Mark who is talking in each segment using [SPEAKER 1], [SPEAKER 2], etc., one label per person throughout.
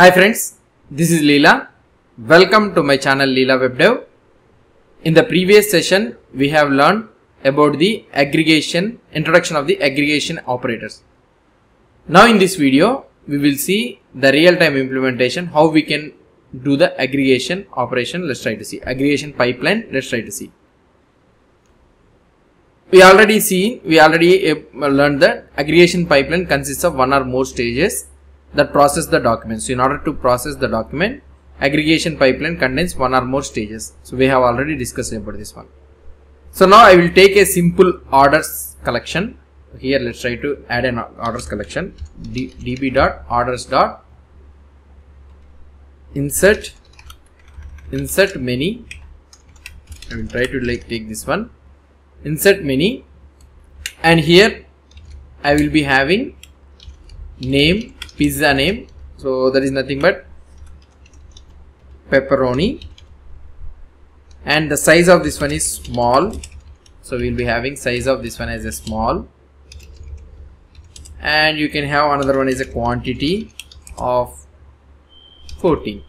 [SPEAKER 1] Hi friends, this is Leela. Welcome to my channel Leela WebDev. In the previous session, we have learned about the aggregation, introduction of the aggregation operators. Now in this video, we will see the real-time implementation, how we can do the aggregation operation. Let's try to see. Aggregation pipeline, let's try to see. We already seen, we already uh, learned that aggregation pipeline consists of one or more stages that process the document. So in order to process the document, aggregation pipeline contains one or more stages. So we have already discussed about this one. So now I will take a simple orders collection. Here let's try to add an orders collection. Db dot orders dot insert insert many. I will try to like take this one. Insert many, and here I will be having name pizza name. So that is nothing but pepperoni. And the size of this one is small. So we'll be having size of this one as a small. And you can have another one is a quantity of 14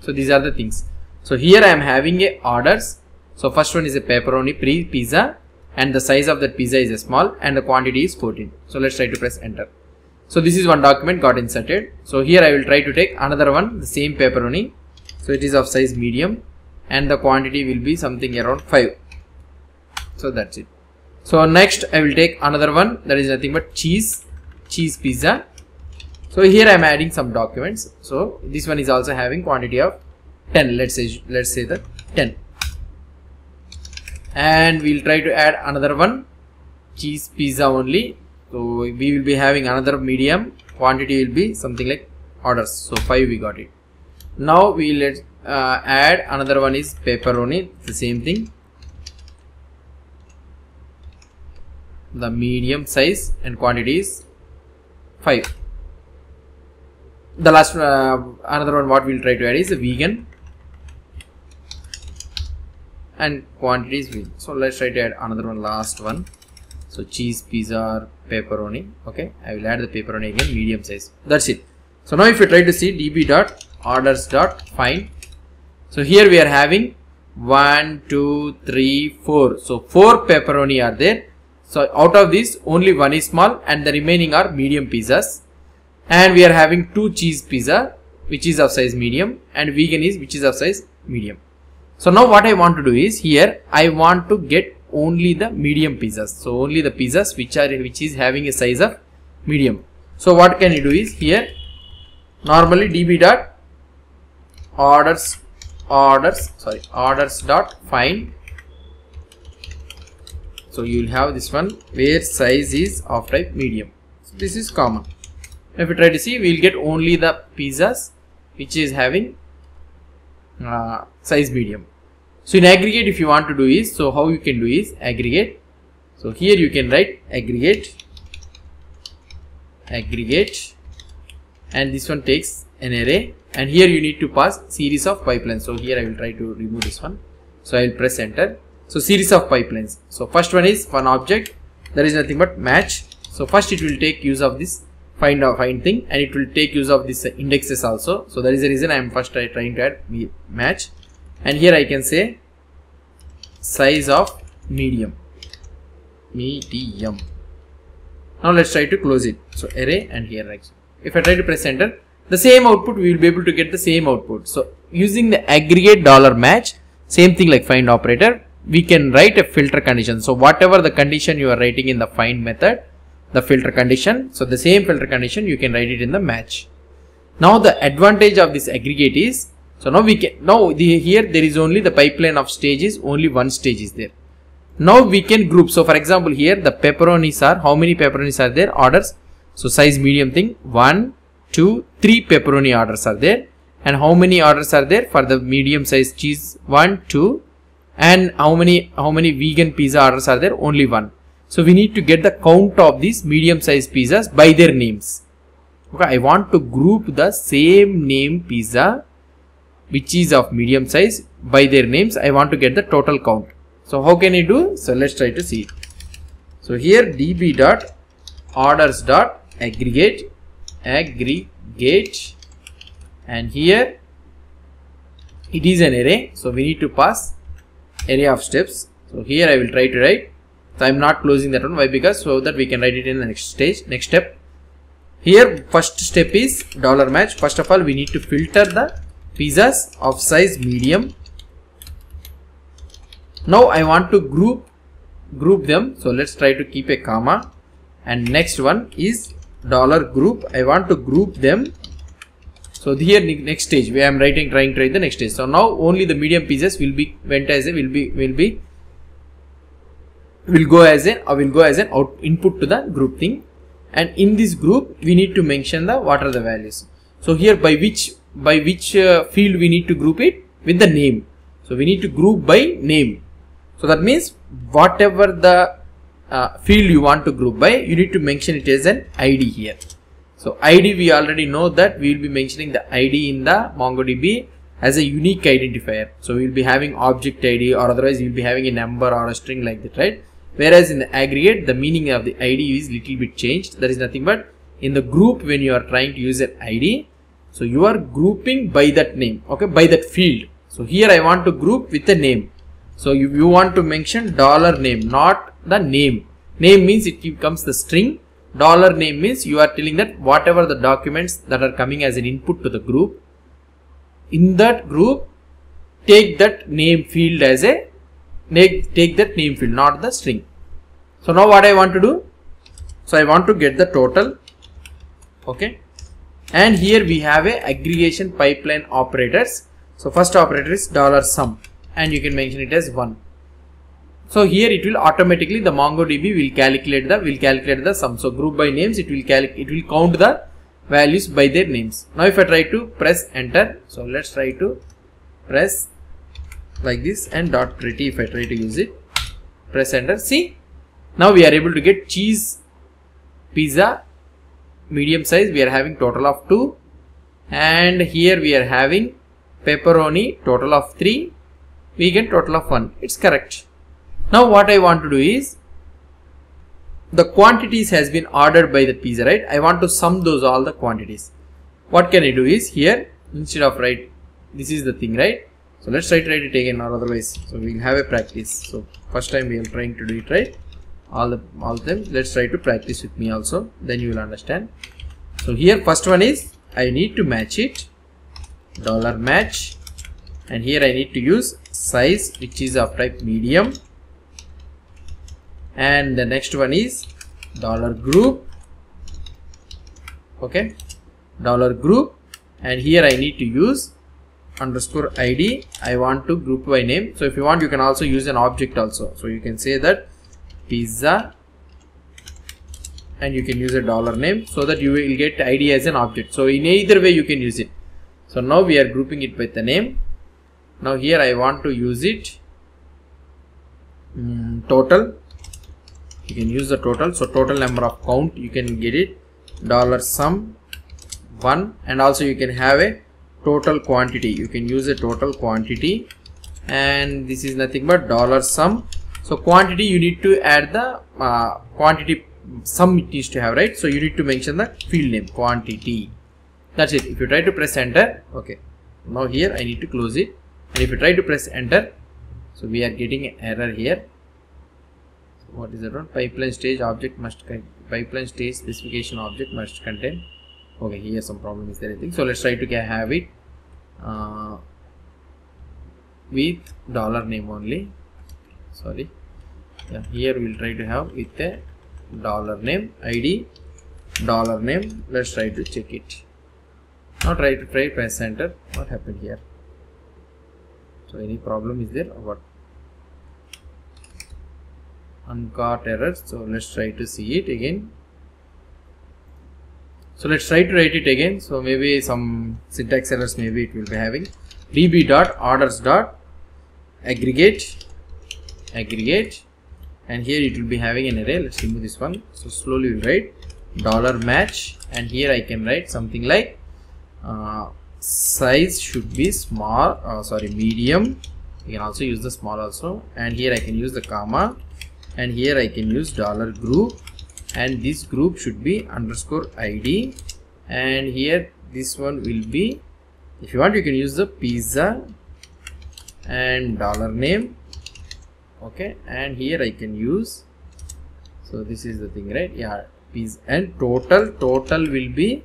[SPEAKER 1] so these are the things. So here I am having a orders. So first one is a pepperoni pre pizza and the size of that pizza is a small and the quantity is 14 so let's try to press enter so this is one document got inserted. So here I will try to take another one the same pepperoni so it is of size medium and the quantity will be something around 5 so that's it. So next I will take another one that is nothing but cheese cheese pizza. So here I am adding some documents. So this one is also having quantity of 10 let's say let's say the 10 and we'll try to add another one cheese pizza only so we will be having another medium. Quantity will be something like orders. So 5 we got it. Now we let uh, add another one is pepperoni the same thing. The medium size and quantity is 5 the last uh, another one what we'll try to add is a vegan. And quantities so let's try to add another one last one so cheese pizza or pepperoni. Okay? I will add the pepperoni again medium size. That's it. So now if you try to see db dot orders dot find so here we are having one two three four. So four pepperoni are there. So out of this only one is small and the remaining are medium pizzas. And we are having two cheese pizza which is of size medium and vegan is which is of size medium. So now what I want to do is here I want to get only the medium pizzas. So only the pizzas which are which is having a size of medium. So what can you do is here normally db dot orders orders sorry orders dot find. So you will have this one where size is of type medium. So this is common. If you try to see we will get only the pizzas which is having uh, size medium so in aggregate if you want to do is so how you can do is aggregate. So here you can write aggregate aggregate and this one takes an array. And here you need to pass series of pipelines. So here I will try to remove this one. So I will press enter. So series of pipelines. So first one is one object. There is nothing but match. So first it will take use of this find or find thing and it will take use of this indexes also. So that is the reason I am first trying to add match and here I can say size of medium. Medium. Now let's try to close it. So array and here so. if I try to press enter the same output we will be able to get the same output. So using the aggregate dollar match same thing like find operator we can write a filter condition. So whatever the condition you are writing in the find method the filter condition so the same filter condition you can write it in the match. Now the advantage of this aggregate is so now we can now the, here there is only the pipeline of stages only one stage is there. Now we can group. So for example here the pepperonis are how many pepperonis are there? Orders. So size medium thing one two three pepperoni orders are there. And how many orders are there? For the medium size cheese one two. And how many how many vegan pizza orders are there? Only one. So we need to get the count of these medium sized pizzas by their names. Okay, I want to group the same name pizza which is of medium size by their names. I want to get the total count. So how can I do? So let's try to see. So here db dot orders dot aggregate aggregate and here it is an array so we need to pass array of steps so here I will try to write so I'm not closing that one why because so that we can write it in the next stage next step here first step is dollar match first of all we need to filter the pizzas of size medium. Now I want to group group them. So let's try to keep a comma. And next one is dollar group. I want to group them. So here next stage. Where I'm writing trying to write the next stage. So now only the medium pieces will be went as a will be will be will go as an or will go as an out input to the group thing. And in this group we need to mention the what are the values. So here by which by which uh, field we need to group it with the name. So we need to group by name. So that means whatever the uh, field you want to group by you need to mention it as an id here. So id we already know that we will be mentioning the id in the mongodb as a unique identifier. So we will be having object id or otherwise you will be having a number or a string like that right? Whereas in the aggregate the meaning of the id is little bit changed. That is nothing but in the group when you are trying to use an id so you are grouping by that name okay by that field. So here i want to group with a name. So you, you want to mention dollar name not the name. Name means it becomes the string. Dollar name means you are telling that whatever the documents that are coming as an input to the group in that group take that name field as a take that name field not the string. So now what i want to do? So i want to get the total okay and here we have a aggregation pipeline operators so first operator is dollar sum and you can mention it as 1 so here it will automatically the MongoDB will calculate the will calculate the sum. So group by names it will calculate it will count the values by their names. Now if I try to press enter, so let's try to press like this and dot pretty if I try to use it. Press enter. See now we are able to get cheese pizza medium size we are having total of 2 and here we are having pepperoni total of 3 we get total of 1 it's correct now what I want to do is the quantities has been ordered by the pizza, right? I want to sum those all the quantities. What can I do is here instead of write this is the thing, right? So let's try to write it again or otherwise. So we'll have a practice. So first time we are trying to do it right. All the all of them. Let's try to practice with me also. Then you will understand. So here first one is I need to match it. Dollar match. And here I need to use size which is of type medium and the next one is dollar group okay dollar group and here I need to use underscore id I want to group by name so if you want you can also use an object also so you can say that pizza. And you can use a dollar name so that you will get id as an object. So in either way you can use it. So now we are grouping it with the name. Now here I want to use it. Mm, total. You can use the total. So total number of count you can get it. Dollar sum 1 and also you can have a total quantity. You can use a total quantity. And this is nothing but dollar sum so quantity you need to add the uh, quantity sum it needs to have right? So you need to mention the field name quantity. That's it. If you try to press enter okay. Now here i need to close it. And if you try to press enter so we are getting an error here. What is that one pipeline stage object must pipeline stage specification object must contain. Okay here some problem is there I think. So let's try to have it uh, with dollar name only. Sorry yeah, here we'll try to have with a dollar name id dollar name. Let's try to check it. Now try to try press enter. What happened here? So any problem is there or what? Uncaught errors. So let's try to see it again. So let's try to write it again. So maybe some syntax errors maybe it will be having. db dot orders dot aggregate aggregate and here it will be having an array. Let's remove this one. So slowly we'll write dollar match. And here I can write something like uh, size should be small uh, sorry medium. You can also use the small also. And here I can use the comma. And here I can use dollar group. And this group should be underscore id and here this one will be if you want you can use the pizza and dollar name okay and here I can use so this is the thing right? Yeah and total total will be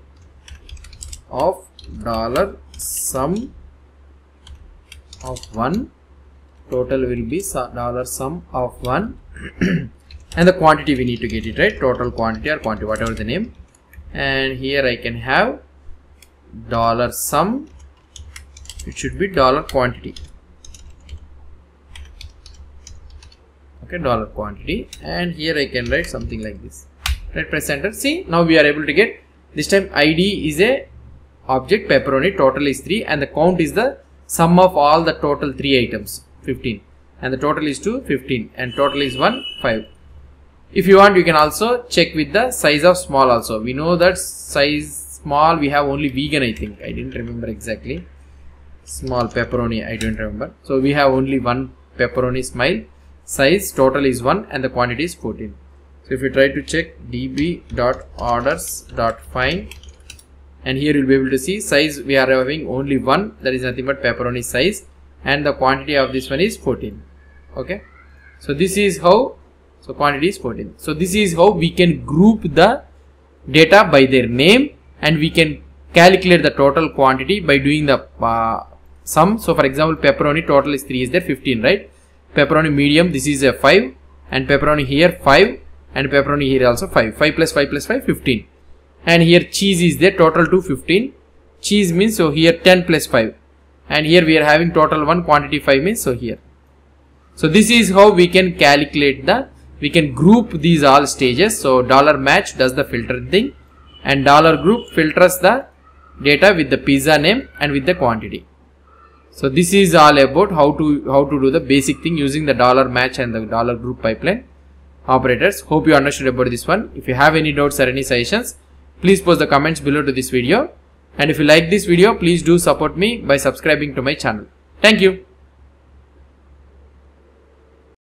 [SPEAKER 1] of dollar sum of 1 total will be dollar sum of 1 and the quantity we need to get it right? Total quantity or quantity whatever the name. And here I can have dollar sum. It should be dollar quantity okay dollar quantity. And here I can write something like this. Right press enter. See now we are able to get this time ID is a object. Pepperoni total is 3 and the count is the sum of all the total 3 items. 15 and the total is 2 15 and total is 1 5 if you want you can also check with the size of small also. We know that size small we have only vegan I think. I didn't remember exactly. Small pepperoni I don't remember. So we have only one pepperoni smile size total is 1 and the quantity is 14 so if you try to check db dot orders dot find and here you'll be able to see size we are having only one that is nothing but pepperoni size and the quantity of this one is 14 okay? So this is how so quantity is 14 so this is how we can group the data by their name and we can calculate the total quantity by doing the uh, sum. So for example pepperoni total is 3 is there 15 right pepperoni medium this is a 5 and pepperoni here 5 and pepperoni here also 5 5 plus 5 plus 5 15 and here cheese is there total to 15 cheese means so here 10 plus 5 and here we are having total 1 quantity 5 means so here. So this is how we can calculate the we can group these all stages. So dollar match does the filter thing and dollar group filters the data with the pizza name and with the quantity so this is all about how to how to do the basic thing using the dollar match and the dollar group pipeline operators. Hope you understood about this one. If you have any doubts or any suggestions please post the comments below to this video. And if you like this video please do support me by subscribing to my channel. Thank you